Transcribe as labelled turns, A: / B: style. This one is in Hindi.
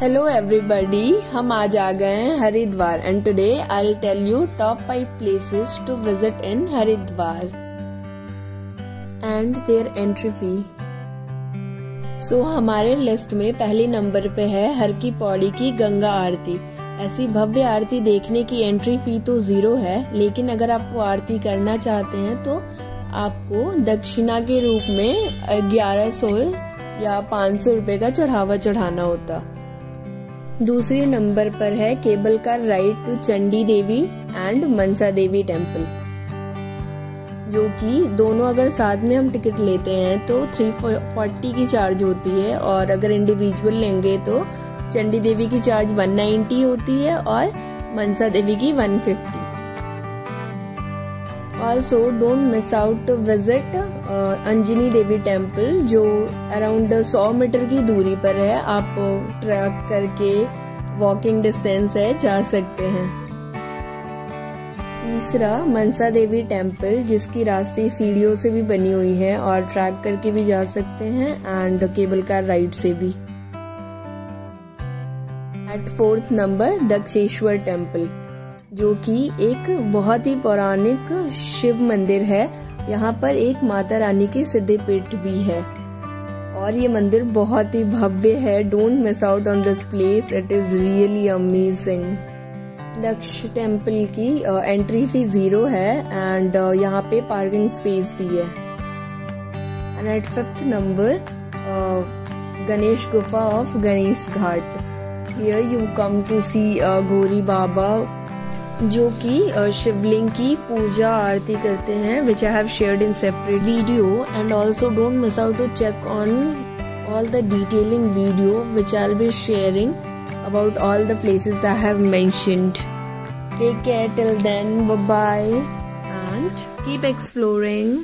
A: हेलो एवरीबॉडी हम आज आ गए हैं Haridwar and today I tell you top five places to visit in Haridwar and there entry fee so हमारे लिस्ट में पहले नंबर पे है हर की पौड़ी की गंगा आरती। ऐसी भव्य आरती देखने की एंट्री फ़ी तो ज़ीरो है, लेकिन अगर आप वो आरती करना चाहते हैं तो आपको दक्षिणा के रूप में ग्यारह सौ या पाँच सौ रुपये का चढ़ावा चढ़ाना होता। दूसरे नंबर पर है cable car ride to Chandi Devi and Mansa Devi temple जो कि दोनों अगर साथ में हम टिकट लेते हैं तो थ्री फोर्टी की चार्ज होती है और अगर इंडिविजुअल लेंगे तो चंडी देवी की चार्ज वन नाइन्टी होती है और मनसा देवी की one fifty also don't miss out to visit Anjani Devi temple जो अराउंड 100 मीटर की दूरी पर है। आप ट्रैक करके वॉकिंग डिस्टेंस है, जा सकते हैं। तीसरा, मनसा देवी टेंपल जिसकी रास्ते सीढ़ियों से भी बनी हुई है और ट्रैक करके भी जा सकते हैं एंड केबल कार राइड से भी। At fourth number Daksheshwar temple जो कि एक बहुत ही पौराणिक शिव मंदिर है। यहाँ पर एक माता रानी की सिद्धि पीठ भी है। और ये मंदिर बहुत ही भव्य है। Don't miss out on this place it is really amazing Daksh temple की एंट्री फ़ी ज़ीरो है एंड यहाँ पे पार्किंग स्पेस भी है। And at fifth number Ganesh Gufa of Ganesh Ghat. Here you come to see Gori Baba जो कि शिवलिंग की पूजा आरती करते हैं which I have shared in separate video and also don't miss out to check on all the detailing video which are be sharing about all the places I have mentioned take care till then bye and keep exploring